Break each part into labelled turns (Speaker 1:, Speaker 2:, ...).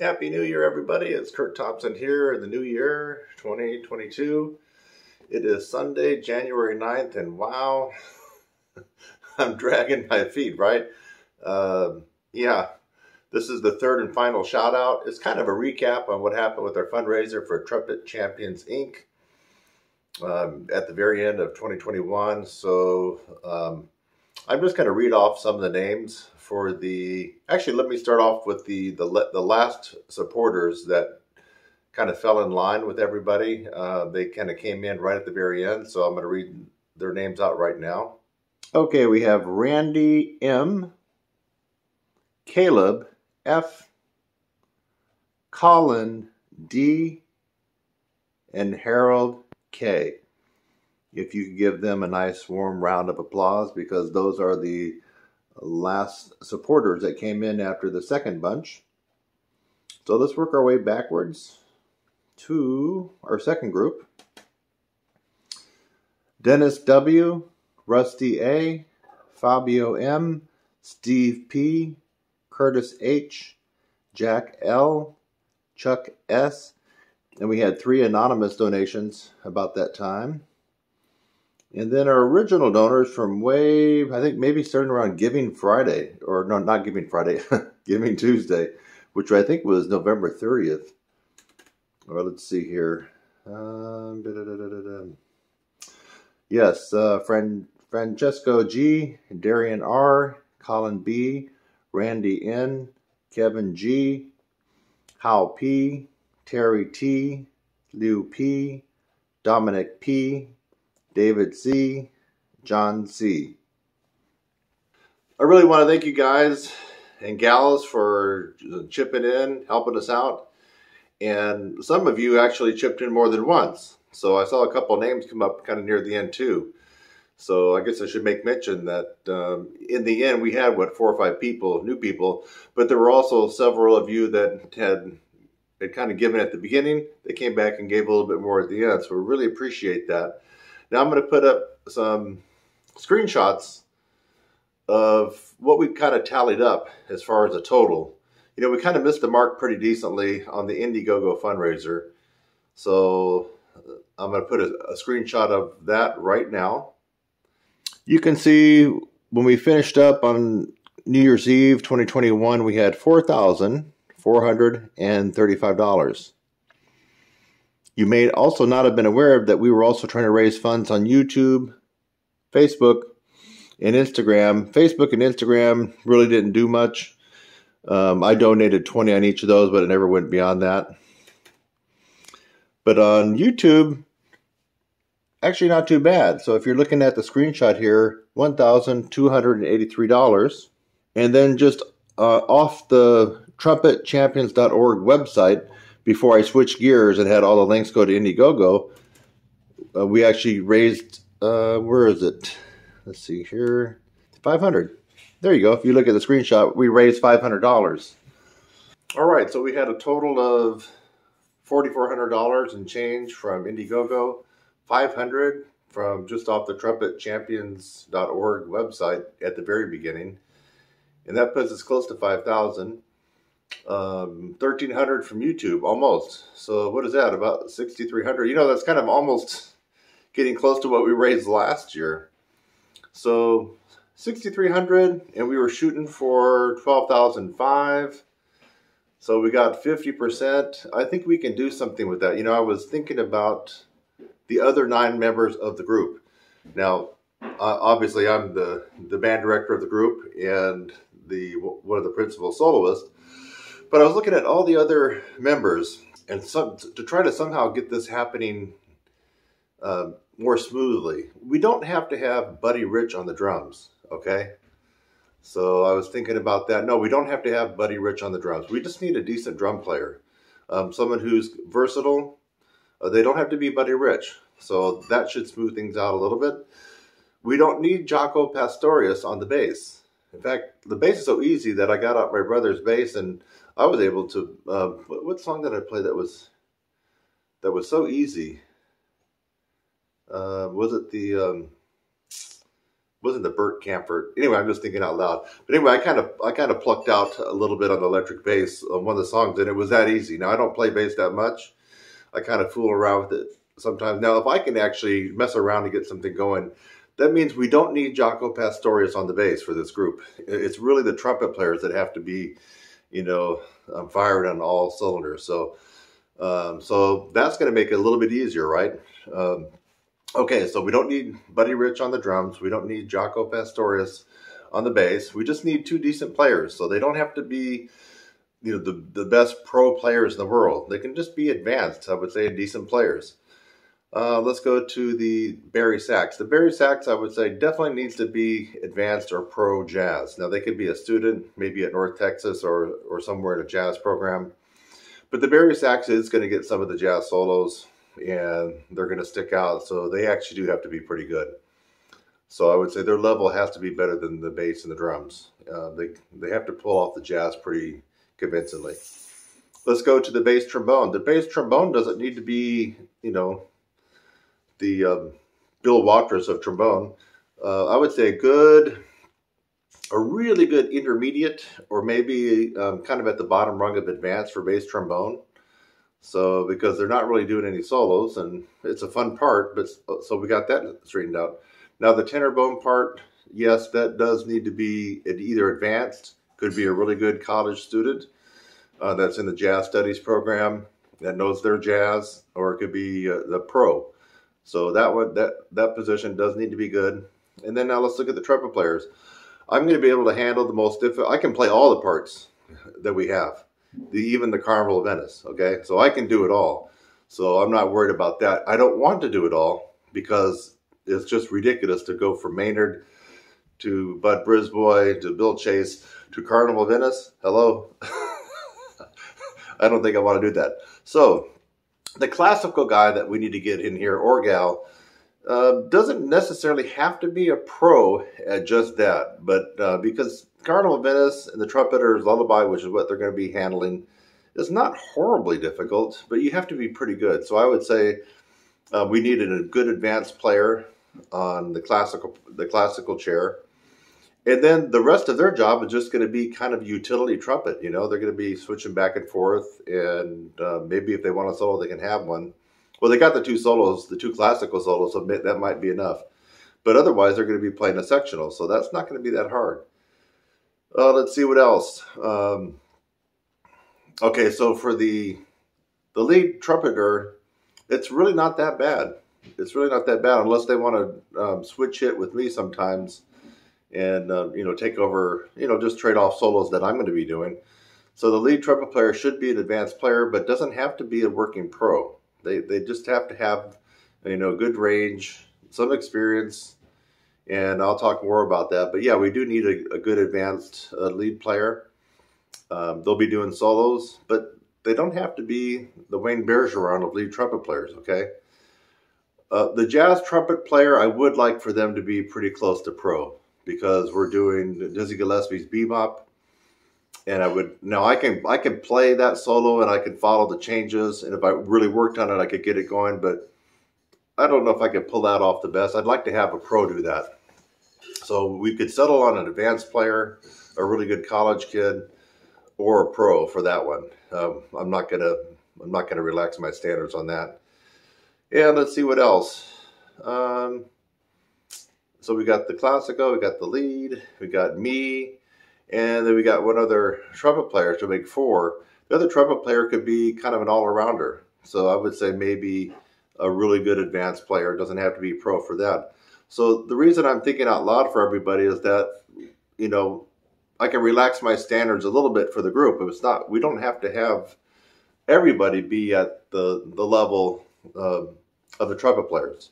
Speaker 1: Happy New Year, everybody. It's Kurt Thompson here in the new year, 2022. It is Sunday, January 9th, and wow, I'm dragging my feet, right? Uh, yeah, this is the third and final shout out. It's kind of a recap on what happened with our fundraiser for Trumpet Champions Inc. Um, at the very end of 2021. So um, I'm just going to read off some of the names for the. Actually, let me start off with the the the last supporters that kind of fell in line with everybody. Uh, they kind of came in right at the very end, so I'm going to read their names out right now. Okay, we have Randy M, Caleb F, Colin D, and Harold K if you could give them a nice warm round of applause because those are the last supporters that came in after the second bunch. So let's work our way backwards to our second group. Dennis W., Rusty A., Fabio M., Steve P., Curtis H., Jack L., Chuck S., and we had three anonymous donations about that time. And then our original donors from way, I think maybe starting around Giving Friday, or no, not Giving Friday, Giving Tuesday, which I think was November 30th. Well, let's see here. Um, yes, uh, Fran- Francesco G, Darian R, Colin B, Randy N, Kevin G, Hal P, Terry T, Liu P, Dominic P, David C., John C. I really want to thank you guys and gals for chipping in, helping us out. And some of you actually chipped in more than once. So I saw a couple names come up kind of near the end too. So I guess I should make mention that um, in the end we had what four or five people, new people, but there were also several of you that had had kind of given at the beginning. They came back and gave a little bit more at the end. So we really appreciate that. Now I'm going to put up some screenshots of what we kind of tallied up as far as a total. You know, we kind of missed the mark pretty decently on the Indiegogo fundraiser. So uh, I'm going to put a, a screenshot of that right now. You can see when we finished up on New Year's Eve 2021, we had $4,435. You may also not have been aware of that we were also trying to raise funds on YouTube, Facebook, and Instagram. Facebook and Instagram really didn't do much. Um, I donated 20 on each of those, but it never went beyond that. But on YouTube, actually not too bad. So if you're looking at the screenshot here, $1,283. And then just uh, off the trumpetchampions.org website, before I switched gears and had all the links go to Indiegogo, uh, we actually raised, uh, where is it? Let's see here, 500. There you go. If you look at the screenshot, we raised $500. All right, so we had a total of $4,400 in change from Indiegogo, 500 from just off the trumpetchampions.org website at the very beginning. And that puts us close to 5,000 um, 1300 from YouTube, almost. So what is that? About 6300. You know, that's kind of almost getting close to what we raised last year. So 6300 and we were shooting for 12,005. So we got 50%. I think we can do something with that. You know, I was thinking about the other nine members of the group. Now, uh, obviously I'm the, the band director of the group and the one of the principal soloists. But I was looking at all the other members and some, to try to somehow get this happening uh, more smoothly. We don't have to have Buddy Rich on the drums, okay? So I was thinking about that. No, we don't have to have Buddy Rich on the drums. We just need a decent drum player. Um, someone who's versatile. Uh, they don't have to be Buddy Rich. So that should smooth things out a little bit. We don't need Jaco Pastorius on the bass. In fact, the bass is so easy that I got out my brother's bass and I was able to. Uh, what song did I play that was that was so easy? Uh, was it the um, wasn't the Bert Kaempfert. Anyway, I'm just thinking out loud. But anyway, I kind of I kind of plucked out a little bit on the electric bass on one of the songs, and it was that easy. Now I don't play bass that much. I kind of fool around with it sometimes. Now, if I can actually mess around to get something going, that means we don't need Jaco Pastorius on the bass for this group. It's really the trumpet players that have to be, you know, I'm fired on all cylinders. So, um, so that's going to make it a little bit easier, right? Um, okay, so we don't need Buddy Rich on the drums. We don't need Jaco Pastorius on the bass. We just need two decent players. So they don't have to be, you know, the, the best pro players in the world. They can just be advanced, I would say, decent players. Uh, let's go to the bari sax. The bari sax, I would say, definitely needs to be advanced or pro jazz. Now, they could be a student, maybe at North Texas or, or somewhere in a jazz program. But the bari sax is going to get some of the jazz solos, and they're going to stick out. So they actually do have to be pretty good. So I would say their level has to be better than the bass and the drums. Uh, they, they have to pull off the jazz pretty convincingly. Let's go to the bass trombone. The bass trombone doesn't need to be, you know, the um, Bill Watrous of trombone. Uh, I would say a good, a really good intermediate, or maybe um, kind of at the bottom rung of advanced for bass trombone. So because they're not really doing any solos, and it's a fun part, but so we got that straightened out. Now the tenor bone part, yes, that does need to be either advanced, could be a really good college student uh, that's in the jazz studies program that knows their jazz, or it could be uh, the pro. So that one, that that position does need to be good. And then now let's look at the trumpet players. I'm going to be able to handle the most difficult. I can play all the parts that we have, the, even the Carnival of Venice. Okay, so I can do it all. So I'm not worried about that. I don't want to do it all because it's just ridiculous to go from Maynard to Bud Brisbois to Bill Chase to Carnival Venice. Hello. I don't think I want to do that. So the classical guy that we need to get in here, or gal, uh, doesn't necessarily have to be a pro at just that, but uh, because Carnival Venice and the Trumpeter's Lullaby, which is what they're going to be handling, is not horribly difficult, but you have to be pretty good. So I would say uh, we needed a good advanced player on the classical the classical chair. And then the rest of their job is just going to be kind of utility trumpet. You know, they're going to be switching back and forth, and uh, maybe if they want a solo, they can have one. Well, they got the two solos, the two classical solos, so that might be enough. But otherwise, they're going to be playing a sectional, so that's not going to be that hard. Uh, let's see what else. Um, okay, so for the the lead trumpeter, it's really not that bad. It's really not that bad unless they want to um, switch it with me sometimes and uh, you know take over you know just trade off solos that I'm going to be doing. So the lead trumpet player should be an advanced player, but doesn't have to be a working pro. They they just have to have you know good range, some experience, and I'll talk more about that. But yeah, we do need a, a good advanced uh, lead player. Um, they'll be doing solos, but they don't have to be the Wayne Bergeron of lead trumpet players. Okay. Uh, the jazz trumpet player, I would like for them to be pretty close to pro because we're doing Dizzy Gillespie's Bebop. And I would now I can I can play that solo and I can follow the changes and if I really worked on it I could get it going but I don't know if I could pull that off the best. I'd like to have a pro do that. So we could settle on an advanced player, a really good college kid, or a pro for that one. Um, I'm not gonna I'm not gonna relax my standards on that. And let's see what else. Um, so we got the Classico, we got the lead, we got me, and then we got one other trumpet player to make four. The other trumpet player could be kind of an all-arounder. So I would say maybe a really good advanced player. It doesn't have to be pro for that. So the reason I'm thinking out loud for everybody is that, you know, I can relax my standards a little bit for the group. It's not, we don't have to have everybody be at the, the level uh, of the trumpet players.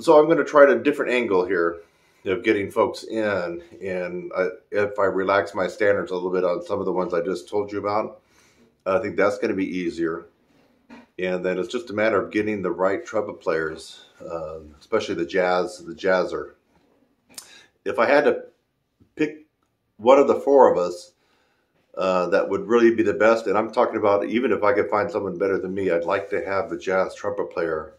Speaker 1: So I'm going to try a different angle here of getting folks in. And I, if I relax my standards a little bit on some of the ones I just told you about, I think that's going to be easier. And then it's just a matter of getting the right trumpet players, um, especially the jazz, the jazzer. If I had to pick one of the four of us uh, that would really be the best, and I'm talking about even if I could find someone better than me, I'd like to have the jazz trumpet player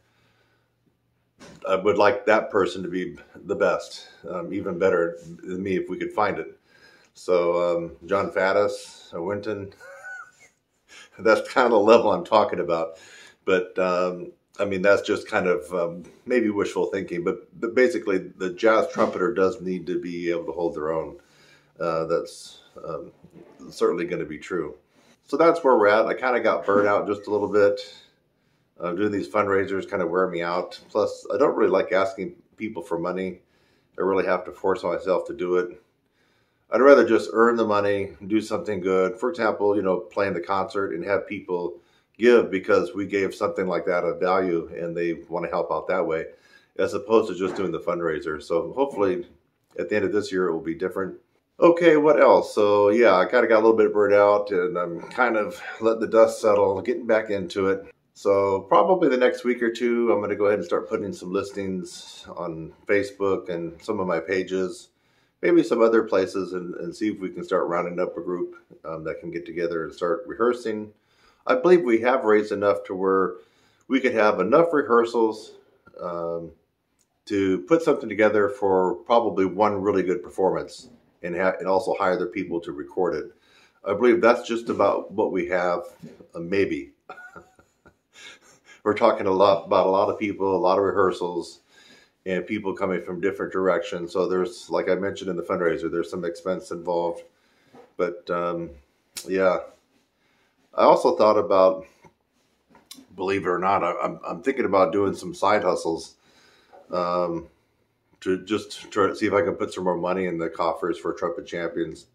Speaker 1: I would like that person to be the best, um, even better than me if we could find it. So um, Jon Faddis, Wynton, that's kind of the level I'm talking about. But um, I mean, that's just kind of um, maybe wishful thinking. But, but, basically, the jazz trumpeter does need to be able to hold their own. Uh, that's um, certainly going to be true. So that's where we're at. I kind of got burned out just a little bit. Uh, doing these fundraisers kind of wear me out. Plus, I don't really like asking people for money. I really have to force myself to do it. I'd rather just earn the money, do something good. For example, you know, playing the concert and have people give because we gave something like that of value and they want to help out that way, as opposed to just doing the fundraiser. So hopefully, at the end of this year, it will be different. Okay, what else? So yeah, I kind of got a little bit burned out, and I'm kind of letting the dust settle, getting back into it. So probably the next week or two, I'm going to go ahead and start putting some listings on Facebook and some of my pages, maybe some other places, and, and see if we can start rounding up a group um, that can get together and start rehearsing. I believe we have raised enough to where we could have enough rehearsals um, to put something together for probably one really good performance and, and also hire the people to record it. I believe that's just about what we have, uh, maybe we're talking a lot about a lot of people, a lot of rehearsals, and people coming from different directions. So there's, like I mentioned in the fundraiser, there's some expense involved. But um, yeah, I also thought about, believe it or not, I, am I'm thinking about doing some side hustles um, to just try to see if I can put some more money in the coffers for Trumpet Champions.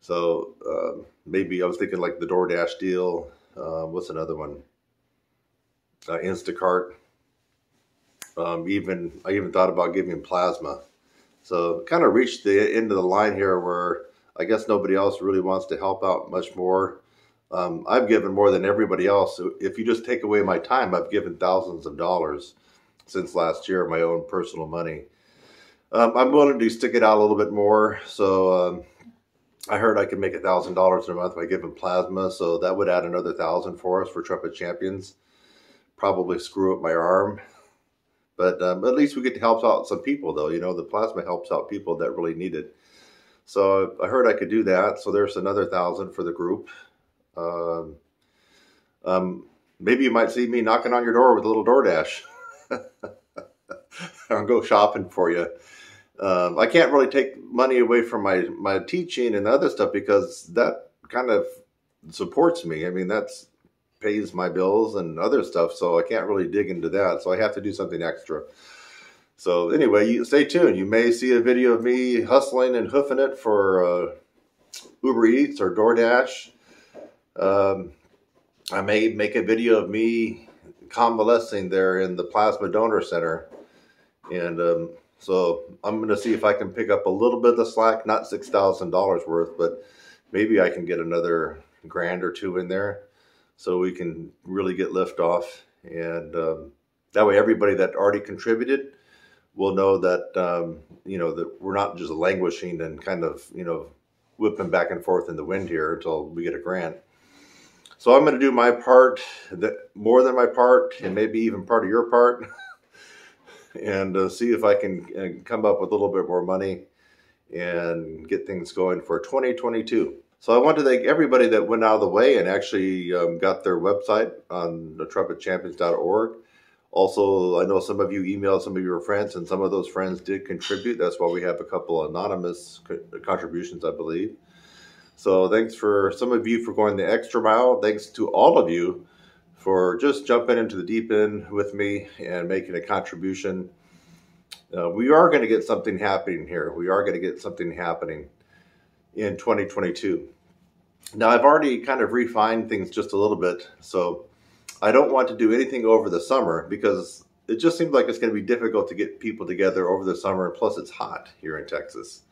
Speaker 1: So uh, maybe I was thinking like the DoorDash deal. Uh, what's another one? Uh, Instacart. Um, even I even thought about giving plasma. So kind of reached the end of the line here where I guess nobody else really wants to help out much more. Um, I've given more than everybody else. If you just take away my time, I've given thousands of dollars since last year, my own personal money. Um, I'm willing to stick it out a little bit more. So um, I heard I could make a thousand dollars a month by giving plasma. So that would add another thousand for us for Trumpet Champions probably screw up my arm. But um, at least we get to help out some people, though. You know, the plasma helps out people that really need it. So I heard I could do that. So there's another thousand for the group. Um, um, maybe you might see me knocking on your door with a little DoorDash. I'll go shopping for you. Um, I can't really take money away from my, my teaching and other stuff because that kind of supports me. I mean, that's pays my bills and other stuff, so I can't really dig into that. So I have to do something extra. So anyway, you stay tuned. You may see a video of me hustling and hoofing it for uh, Uber Eats or DoorDash. Um, I may make a video of me convalescing there in the Plasma Donor Center. And um, so I'm going to see if I can pick up a little bit of the slack, not $6,000 worth, but maybe I can get another grand or two in there so we can really get lift off. And um, that way, everybody that already contributed will know that um, you know that we're not just languishing and kind of you know whipping back and forth in the wind here until we get a grant. So I'm going to do my part, that more than my part, and maybe even part of your part, and uh, see if I can uh, come up with a little bit more money and get things going for 2022. So I want to thank everybody that went out of the way and actually um, got their website on trumpetchampions.org. Also, I know some of you emailed some of your friends, and some of those friends did contribute. That's why we have a couple anonymous co- contributions, I believe. So thanks for some of you for going the extra mile. Thanks to all of you for just jumping into the deep end with me and making a contribution. Uh, we are going to get something happening here. We are going to get something happening in 2022. Now, I've already kind of refined things just a little bit, so I don't want to do anything over the summer because it just seems like it's going to be difficult to get people together over the summer, and plus it's hot here in Texas.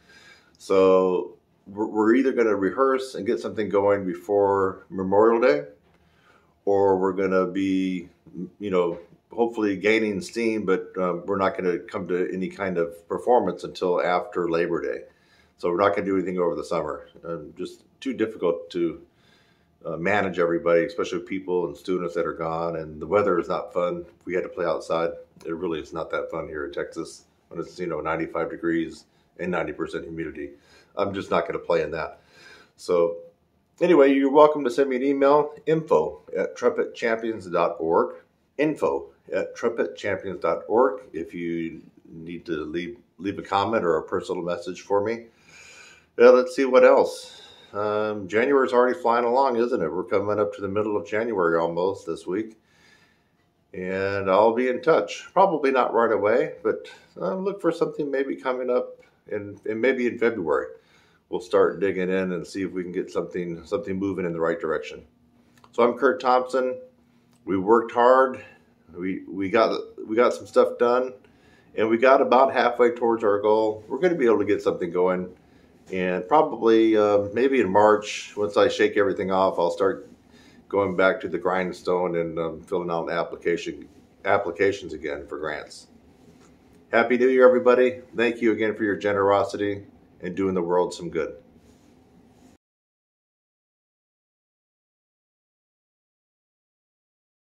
Speaker 1: So we're either going to rehearse and get something going before Memorial Day, or we're going to be, you know, hopefully gaining steam, but um, we're not going to come to any kind of performance until after Labor Day. So we're not going to do anything over the summer. Um, just too difficult to uh, manage everybody, especially people and students that are gone. And the weather is not fun. If we had to play outside, it really is not that fun here in Texas when it's you know 95 degrees and 90% humidity. I'm just not going to play in that. So anyway, you're welcome to send me an email, info at trumpetchampions.org, info at trumpetchampions.org if you need to leave, leave a comment or a personal message for me. Yeah, let's see what else. Um, January is already flying along, isn't it? We're coming up to the middle of January almost this week. And I'll be in touch. Probably not right away, but uh, look for something maybe coming up in maybe in February. We'll start digging in and see if we can get something something moving in the right direction. So I'm Kurt Thompson. We worked hard. We we got we got some stuff done, and we got about halfway towards our goal. We're going to be able to get something going and probably uh, maybe in March, once I shake everything off, I'll start going back to the grindstone and um, filling out application applications again for grants. Happy New Year, everybody! Thank you again for your generosity and doing the world some good.